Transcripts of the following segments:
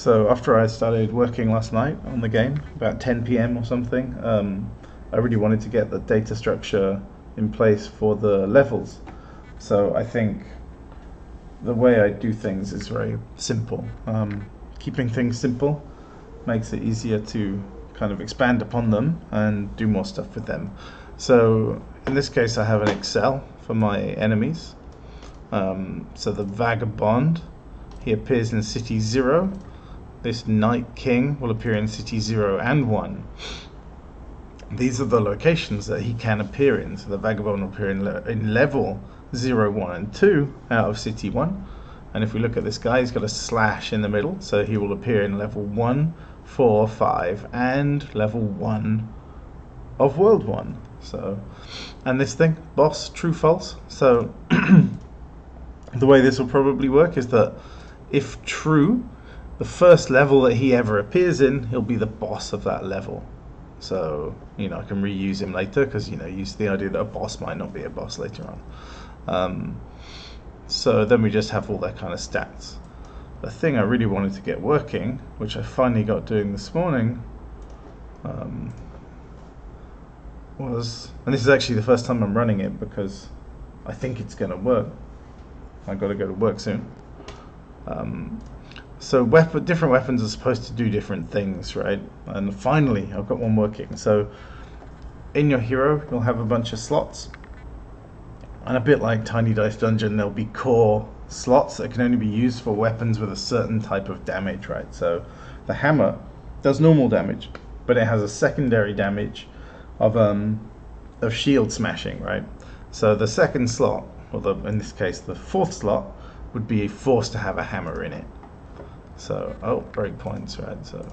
So after I started working last night on the game, about 10 p.m. or something, um, I really wanted to get the data structure in place for the levels. So I think the way I do things is very simple. Um, keeping things simple makes it easier to kind of expand upon them and do more stuff with them. So in this case, I have an Excel for my enemies. Um, so the Vagabond, he appears in City 0 this Night King will appear in City 0 and 1. These are the locations that he can appear in. So the Vagabond will appear in, le in level 0, 1 and 2 out of City 1. And if we look at this guy, he's got a slash in the middle. So he will appear in level 1, 4, 5 and level 1 of World 1. So, and this thing, boss, true, false. So the way this will probably work is that if true, the first level that he ever appears in, he'll be the boss of that level. So, you know, I can reuse him later because, you know, use the idea that a boss might not be a boss later on. Um, so then we just have all that kind of stats. The thing I really wanted to get working, which I finally got doing this morning, um, was, and this is actually the first time I'm running it because I think it's going to work. I've got to go to work soon. Um, so weapon, different weapons are supposed to do different things, right? And finally, I've got one working. So in your hero, you'll have a bunch of slots. And a bit like Tiny Dice Dungeon, there'll be core slots that can only be used for weapons with a certain type of damage, right? So the hammer does normal damage, but it has a secondary damage of um of shield smashing, right? So the second slot, or the, in this case the fourth slot, would be forced to have a hammer in it. So, oh, breakpoints, right? So,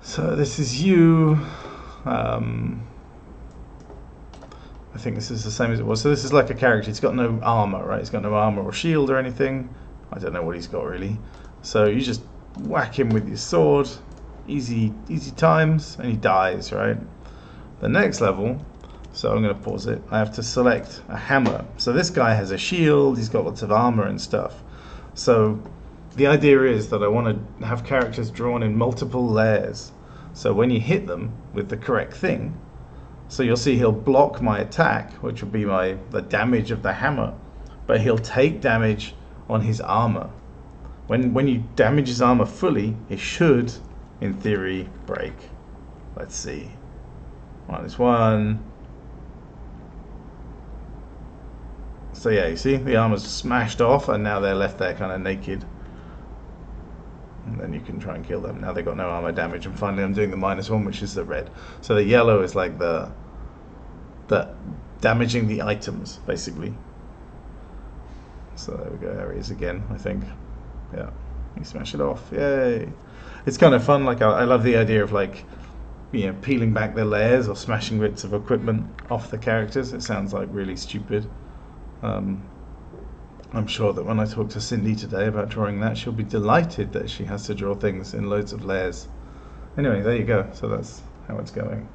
so this is you. Um, I think this is the same as it was. So this is like a character. He's got no armor, right? He's got no armor or shield or anything. I don't know what he's got really. So you just whack him with your sword. Easy, easy times, and he dies, right? The next level. So I'm going to pause it. I have to select a hammer. So this guy has a shield. He's got lots of armor and stuff. So the idea is that I want to have characters drawn in multiple layers. So when you hit them with the correct thing, so you'll see he'll block my attack, which will be my the damage of the hammer, but he'll take damage on his armor. When when you damage his armor fully, it should, in theory, break. Let's see. Minus one, So yeah, you see the armor's smashed off and now they're left there kind of naked. And then you can try and kill them. Now they've got no armor damage and finally I'm doing the minus one which is the red. So the yellow is like the the damaging the items basically. So there we go, is again, I think. Yeah, you smash it off, yay! It's kind of fun, like I, I love the idea of like you know, peeling back the layers or smashing bits of equipment off the characters. It sounds like really stupid. Um, I'm sure that when I talk to Cindy today about drawing that, she'll be delighted that she has to draw things in loads of layers. Anyway, there you go. So that's how it's going.